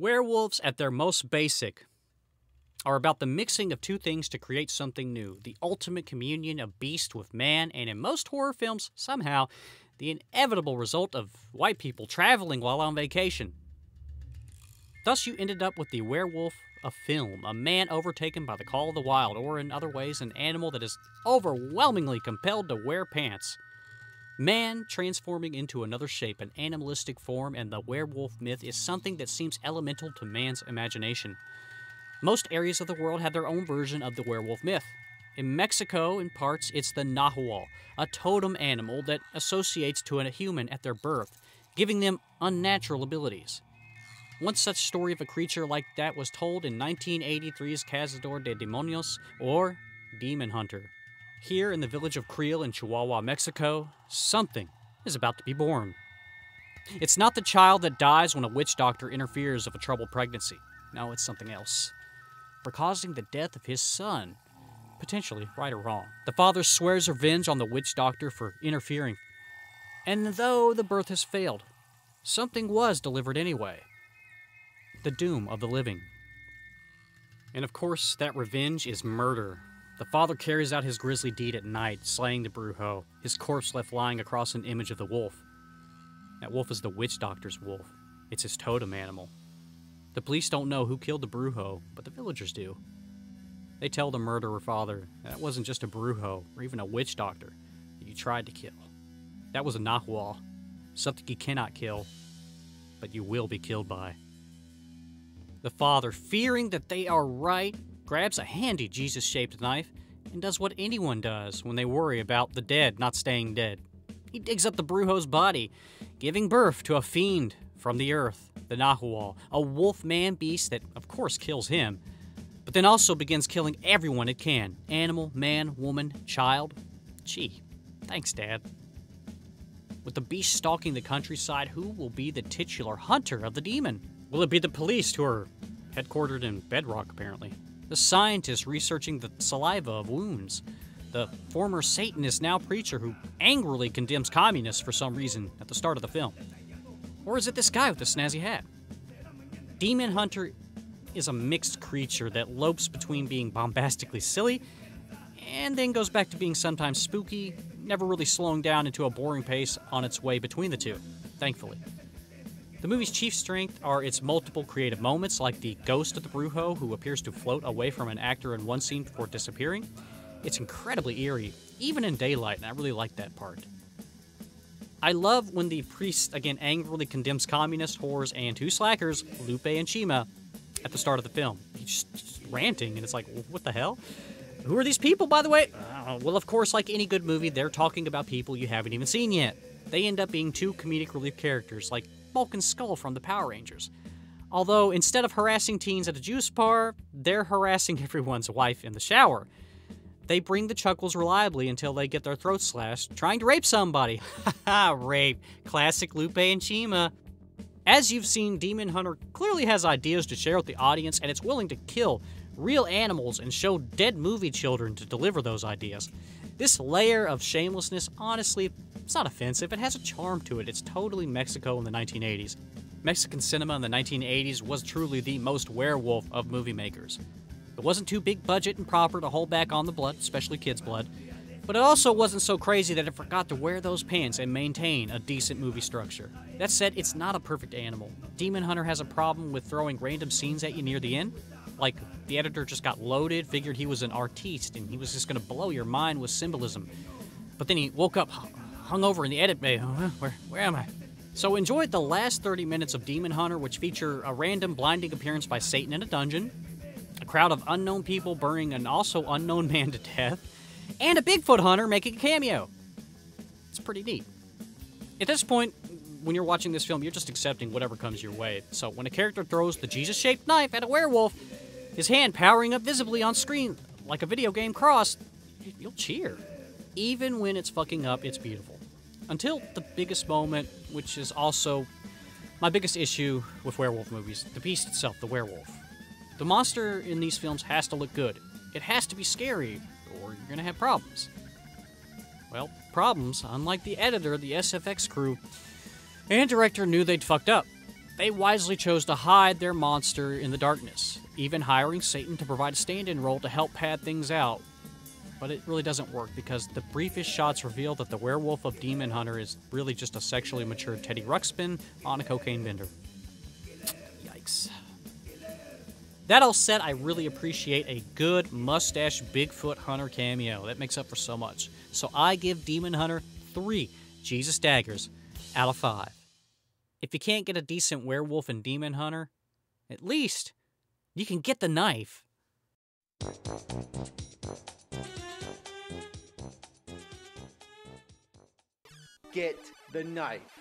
Werewolves, at their most basic, are about the mixing of two things to create something new the ultimate communion of beast with man, and in most horror films, somehow, the inevitable result of white people traveling while on vacation. Thus, you ended up with the werewolf of film, a man overtaken by the call of the wild, or in other ways, an animal that is overwhelmingly compelled to wear pants. Man transforming into another shape, an animalistic form, and the werewolf myth is something that seems elemental to man's imagination. Most areas of the world have their own version of the werewolf myth. In Mexico, in parts, it's the Nahual, a totem animal that associates to a human at their birth, giving them unnatural abilities. One such story of a creature like that was told in 1983's Cazador de Demonios, or Demon Hunter. Here in the village of Creel in Chihuahua, Mexico, something is about to be born. It's not the child that dies when a witch doctor interferes of a troubled pregnancy. No, it's something else. For causing the death of his son, potentially right or wrong. The father swears revenge on the witch doctor for interfering. And though the birth has failed, something was delivered anyway the doom of the living. And of course, that revenge is murder. The father carries out his grisly deed at night, slaying the Brujo, his corpse left lying across an image of the wolf. That wolf is the witch doctor's wolf. It's his totem animal. The police don't know who killed the Brujo, but the villagers do. They tell the murderer father that wasn't just a Brujo or even a witch doctor that you tried to kill. That was a Nahual, something you cannot kill, but you will be killed by. The father, fearing that they are right, grabs a handy Jesus shaped knife and does what anyone does when they worry about the dead not staying dead. He digs up the Brujo's body, giving birth to a fiend from the earth, the Nahual, a wolf man beast that, of course, kills him, but then also begins killing everyone it can animal, man, woman, child. Gee, thanks, Dad. With the beast stalking the countryside, who will be the titular hunter of the demon? Will it be the police who are headquartered in Bedrock, apparently? The scientist researching the saliva of wounds? The former Satanist, now preacher, who angrily condemns communists for some reason at the start of the film? Or is it this guy with the snazzy hat? Demon Hunter is a mixed creature that lopes between being bombastically silly and then goes back to being sometimes spooky, never really slowing down into a boring pace on its way between the two, thankfully. The movie's chief strength are its multiple creative moments, like the ghost of the Brujo who appears to float away from an actor in one scene before disappearing. It's incredibly eerie, even in daylight, and I really like that part. I love when the priest again angrily condemns communists, whores, and two slackers, Lupe and Chima, at the start of the film. He's just, just ranting, and it's like, what the hell? Who are these people, by the way? Uh, well, of course, like any good movie, they're talking about people you haven't even seen yet. They end up being two comedic relief characters, like Bulk and Skull from the Power Rangers. Although instead of harassing teens at a juice bar, they're harassing everyone's wife in the shower. They bring the chuckles reliably until they get their throats slashed, trying to rape somebody. Haha, rape. Classic Lupe and Chima. As you've seen, Demon Hunter clearly has ideas to share with the audience, and it's willing to kill real animals and show dead movie children to deliver those ideas. This layer of shamelessness, honestly, it's not offensive. It has a charm to it. It's totally Mexico in the 1980s. Mexican cinema in the 1980s was truly the most werewolf of movie makers. It wasn't too big budget and proper to hold back on the blood, especially kids' blood, but it also wasn't so crazy that it forgot to wear those pants and maintain a decent movie structure. That said, it's not a perfect animal. Demon Hunter has a problem with throwing random scenes at you near the end, like the editor just got loaded, figured he was an artiste, and he was just going to blow your mind with symbolism. But then he woke up hung over in the edit bay. Uh, where, where am I? So enjoy the last 30 minutes of Demon Hunter, which feature a random blinding appearance by Satan in a dungeon, a crowd of unknown people burning an also unknown man to death, and a Bigfoot hunter making a cameo. It's pretty neat. At this point, when you're watching this film, you're just accepting whatever comes your way. So when a character throws the Jesus shaped knife at a werewolf, his hand powering up visibly on screen like a video game cross, you'll cheer. Even when it's fucking up, it's beautiful. Until the biggest moment, which is also my biggest issue with werewolf movies the beast itself, the werewolf. The monster in these films has to look good. It has to be scary, or you're gonna have problems. Well, problems, unlike the editor, the SFX crew, and director knew they'd fucked up. They wisely chose to hide their monster in the darkness, even hiring Satan to provide a stand in role to help pad things out. But it really doesn't work because the briefest shots reveal that the werewolf of Demon Hunter is really just a sexually mature Teddy Ruxpin on a cocaine bender. Yikes. That all said, I really appreciate a good mustache Bigfoot Hunter cameo. That makes up for so much. So I give Demon Hunter three Jesus daggers out of five. If you can't get a decent werewolf and Demon Hunter, at least you can get the knife. Get the knife.